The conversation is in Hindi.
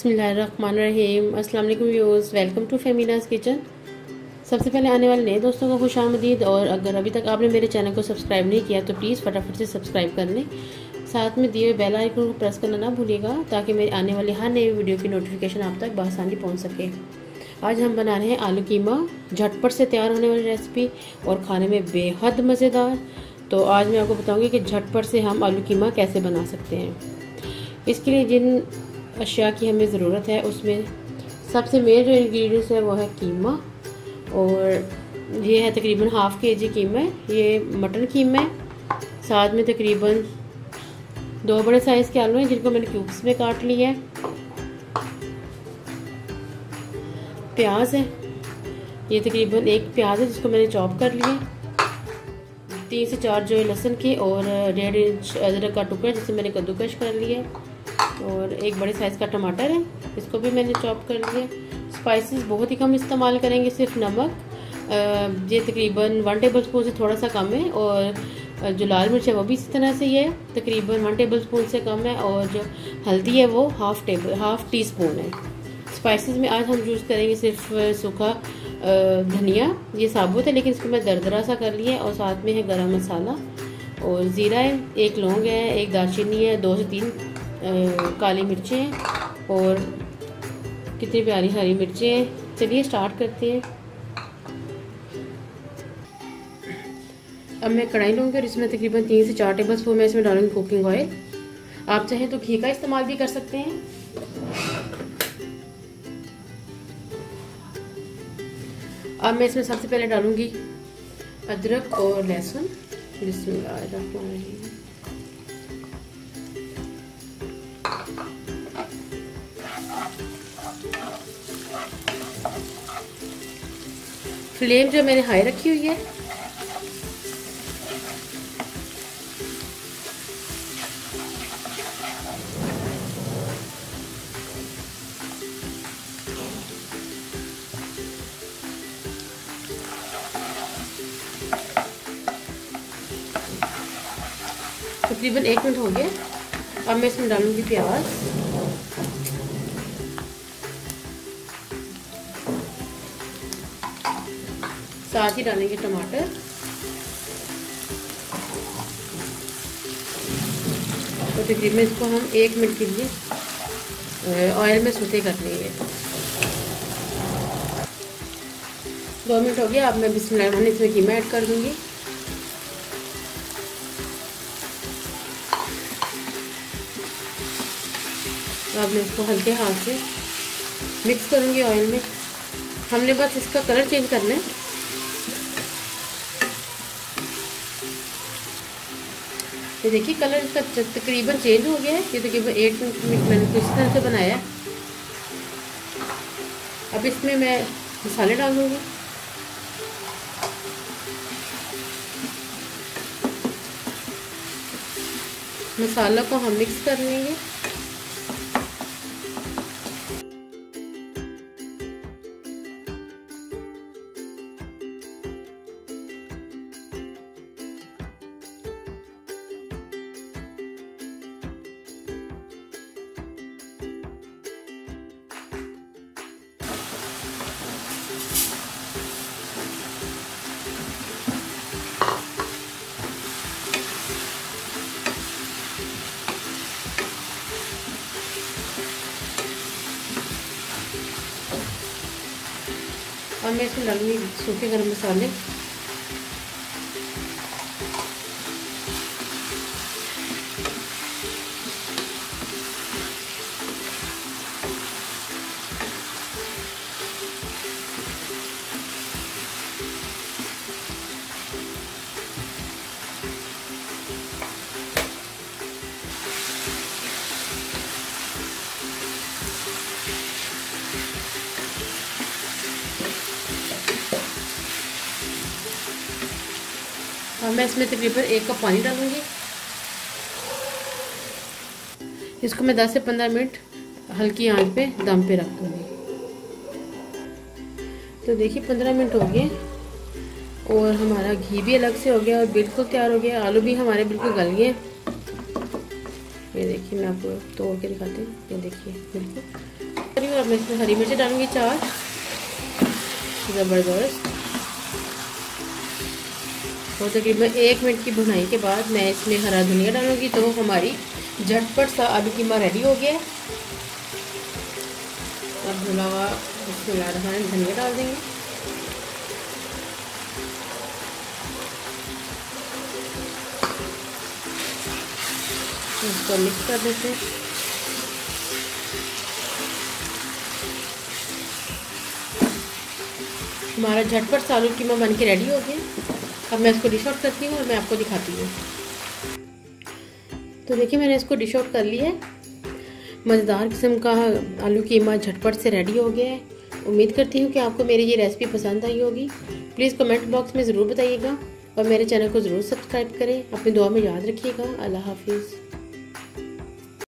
बिसमीम अस्सलाम वालेकुम व्यूअर्स, वेलकम टू फेमिनाज किचन। सबसे पहले आने वाले नए दोस्तों को खुश आमदीद, और अगर अभी तक आपने मेरे चैनल को सब्सक्राइब नहीं किया तो प्लीज़ फटाफट से सब्सक्राइब कर लें। साथ में दिए हुए बेल आइकन को प्रेस करना ना भूलिएगा, ताकि मेरे आने वाली हर नई वीडियो की नोटिफिकेशन आप तक बसानी पहुँच सके। आज हम बना रहे हैं आलू कीमा, झटपट से तैयार होने वाली रेसिपी और खाने में बेहद मज़ेदार। तो आज मैं आपको बताऊँगी कि झटपट से हम आलू कीमा कैसे बना सकते हैं। इसके लिए जिन अशिया की हमें ज़रूरत है, उसमें सबसे मेन जो इंग्रेडिएंट्स है वो है कीमा और ये है तकरीबन हाफ़ के जी कीमा है ये मटन कीमा है साथ में तकरीबन दो बड़े साइज़ के आलू हैं जिनको मैंने क्यूब्स में काट लिया है। प्याज है, ये तकरीबन एक प्याज है जिसको मैंने चॉप कर लिया तीन से चार जो है लहसुन के और डेढ़ इंच अदरक का टुकड़ा जिसे मैंने कद्दूकश कर लिया और एक बड़े साइज़ का टमाटर है। इसको भी मैंने चॉप कर लिया। स्पाइसेस बहुत ही कम इस्तेमाल करेंगे, सिर्फ़ नमक। ये तकरीबन वन टेबल स्पून से थोड़ा सा कम है और जो लाल मिर्च है वो भी इसी तरह से ही है। तकरीबन वन टेबल स्पून से कम है और जो हल्दी है वो half table half teaspoon है। स्पाइसेस में आज हम यूज़ करेंगे सिर्फ़ सूखा धनिया। ये साबुत है, लेकिन इसको मैं दरदरा सा कर लिया और साथ में है गरम मसाला। और ज़ीरा है, एक लौंग है, एक दालचीनी है, दो से तीन काली मिर्चें और कितनी प्यारी हरी मिर्चें। चलिए स्टार्ट करते हैं। अब मैं कढ़ाई लूँगी और इसमें तकरीबन तीन से चार टेबल स्पून मैं इसमें डालूँगी कुकिंग ऑयल आप चाहें तो घी का इस्तेमाल भी कर सकते हैं। अब मैं इसमें सबसे पहले डालूँगी अदरक और लहसुन। बिस्मिल्लाह फ्लेम जो मैंने हाई रखी हुई है। तकरीबन एक मिनट हो गया अब मैं इसमें डालूँगी प्याज। साथ ही डालेंगे टमाटर। तो तकरीबन इसको हम एक मिनट के लिए ऑयल में सूते कर लेंगे। दो मिनट हो गया, अब मैं बिस्मिल्लाह इसमें कीमा ऐड कर दूँगी। अब मैं इसको हल्के हाथ से मिक्स करूँगी ऑयल में। हमने बस इसका कलर चेंज करना है। ये देखिए कलर इसका तकरीबन चेंज हो गया है। ये तकरीबन एट मिनट, मैंने इस तरह से बनाया अब इसमें मैं मसाले डाल दूँगी। मसाला को हम मिक्स कर लेंगे। और मैं इसमें डालूँगी सूखे गर्म मसाले। और मैं इसमें तकरीबन एक कप पानी डालूँगी। इसको मैं 10 से 15 मिनट हल्की आँच पे दम पे रख दूँगी तो देखिए 15 मिनट हो गए और हमारा घी भी अलग से हो गया और बिल्कुल तैयार हो गया। आलू भी हमारे बिल्कुल गल गए। ये देखिए, मैं आपको तोड़ के दिखाती हूँ। ये देखिए, बिल्कुल। अब मैं इसमें हरी मिर्ची डालूँगी, चार। ज़बरदस्त। और तकरीबन एक मिनट की भुनाई के बाद मैं इसमें हरा धनिया डालूँगी। तो हमारी झटपट सा आलू कीमा रेडी हो गया। अब धुला हुआ इसमें धनिया डाल देंगे। इसको मिक्स कर देते हैं। हमारा झटपट सालू कीमा बन के रेडी हो गया। अब मैं इसको डिश आउट करती हूँ और मैं आपको दिखाती हूँ। तो देखिए, मैंने इसको डिश आउट कर लिया है। मज़ेदार किस्म का आलू कीमा झटपट से रेडी हो गया है। उम्मीद करती हूँ कि आपको मेरी ये रेसिपी पसंद आई होगी। प्लीज़ कमेंट बॉक्स में ज़रूर बताइएगा और मेरे चैनल को ज़रूर सब्सक्राइब करें। अपनी दुआ में याद रखिएगा। अल्लाह हाफिज़।